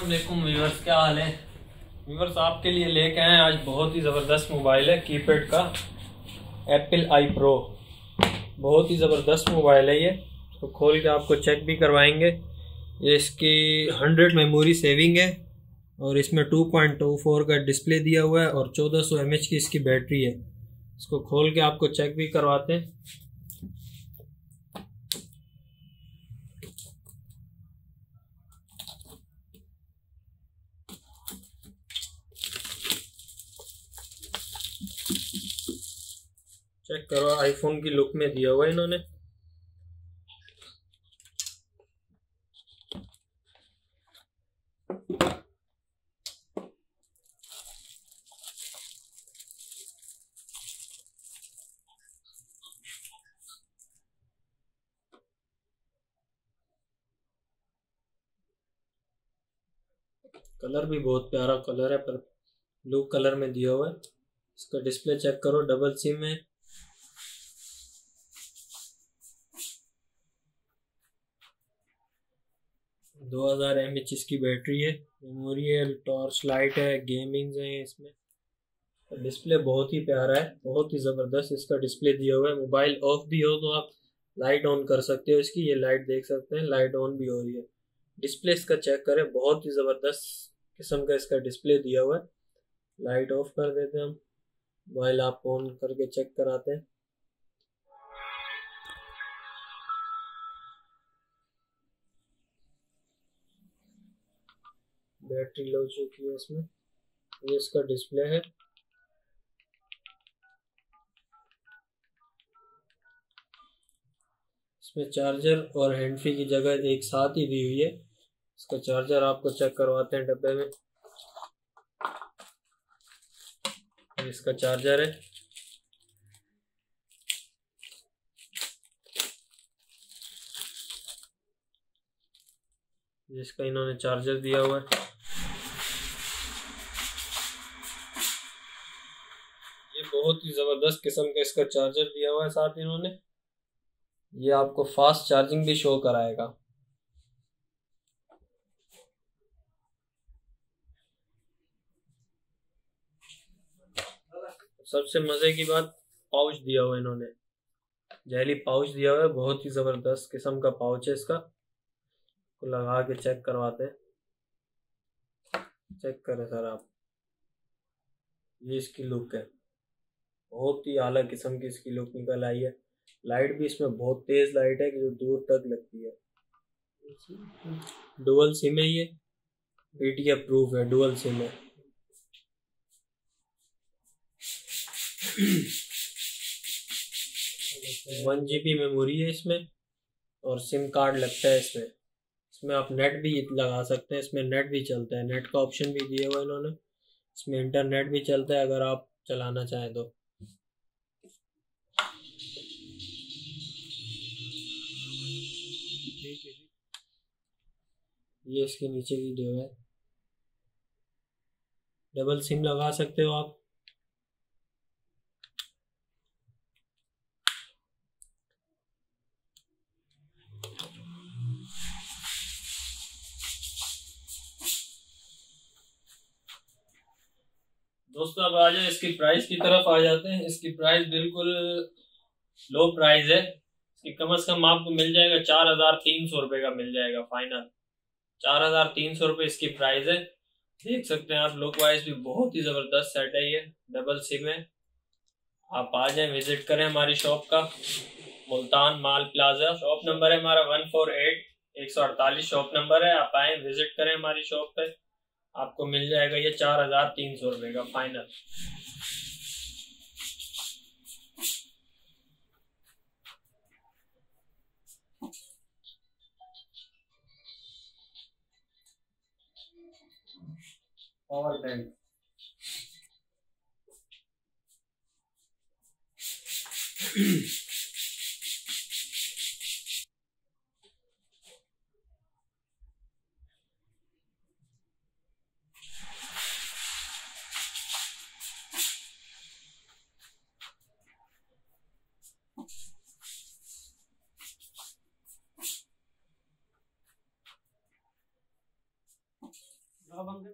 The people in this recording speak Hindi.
असलम व्यूवर्स क्या हाल है? व्यूवर्स आपके लिए लेके आए आज बहुत ही ज़बरदस्त मोबाइल है, कीपैड का एप्पल आई प्रो बहुत ही ज़बरदस्त मोबाइल है ये तो खोल के आपको चेक भी करवाएँगे। ये इसकी हंड्रेड मेमोरी सेविंग है, और इसमें टू पॉइंट टू फोर का डिस्प्ले दिया हुआ है, और चौदह सौ एम एच की इसकी बैटरी है। इसको खोल के आपको चेक भी करवाते हैं। चेक करो आईफोन की लुक में दिया हुआ इन्होंने। कलर भी बहुत प्यारा कलर है, पर ब्लू कलर में दिया हुआ है। इसका डिस्प्ले चेक करो डबल सिम है। दो हज़ार एम एच इसकी बैटरी है मेमोरी है टॉर्च लाइट है गेमिंग है इसमें। डिस्प्ले बहुत ही प्यारा है, बहुत ही ज़बरदस्त इसका डिस्प्ले दिया हुआ है। मोबाइल ऑफ़ भी हो तो आप लाइट ऑन कर सकते हो इसकी, ये लाइट देख सकते हैं लाइट ऑन भी हो रही है। डिस्प्ले इसका चेक करें, बहुत ही ज़बरदस्त किस्म का इसका डिस्प्ले दिया हुआ है। लाइट ऑफ़ कर देते हैं हम मोबाइल आप ऑन करके चेक कराते हैं। बैटरी लो चुकी है इसमें ये इसका डिस्प्ले है। इसमें चार्जर और हैंड फ्री की जगह एक साथ ही दी हुई है। इसका चार्जर आपको चेक करवाते हैं डब्बे में। इसका चार्जर है। जिसका इन्होंने चार्जर दिया हुआ है ये बहुत ही ज़बरदस्त किस्म का इसका चार्जर दिया हुआ है साथ इन्होंने। ये आपको फास्ट चार्जिंग भी शो कराएगा। सबसे मज़े की बात पाउच दिया हुआ इन्होंने। जैली पाउच दिया हुआ है, बहुत ही ज़बरदस्त किस्म का पाउच है इसका। को लगा के चेक करवाते हैं। चेक करें सर आप। ये इसकी लुक है। बहुत ही आला किस्म की इसकी लुक निकल आई है। लाइट भी इसमें बहुत तेज़ लाइट है जो दूर तक लगती है। डुअल सिम है ये। पी अप्रूव है, डुअल सिम है। वन जी मेमोरी है इसमें और सिम कार्ड लगता है इसमें। इसमें आप नेट भी लगा सकते हैं, इसमें नेट भी चलता है। नेट का ऑप्शन भी दिया हुआ इन्होंने। इसमें इंटरनेट भी चलता है अगर आप चलाना चाहें तो। ये इसके नीचे की दिया है। डबल सिम लगा सकते हो आप। दोस्तों, अब आ जाए इसकी प्राइस की तरफ़ आ जाते हैं। इसकी प्राइस बिल्कुल लो प्राइस है। कम अज कम आपको मिल जाएगा चार हज़ार तीन सौ रुपये का मिल जाएगा फाइनल चार हज़ार तीन सौ रुपये इसकी प्राइस है। देख सकते हैं आप लुक वाइज भी बहुत ही ज़बरदस्त सेट है ये डबल सिम है। आप आ जाए विज़िट करें हमारी शॉप का, Multan mall plaza shop number है हमारा वन फोर एट एक सौ अड़तालीस शॉप नंबर है। आप आए विज़िट करें हमारी शॉप पे। आपको मिल जाएगा ये चार हज़ार तीन सौ रुपये का फाइनल और बैंक बंद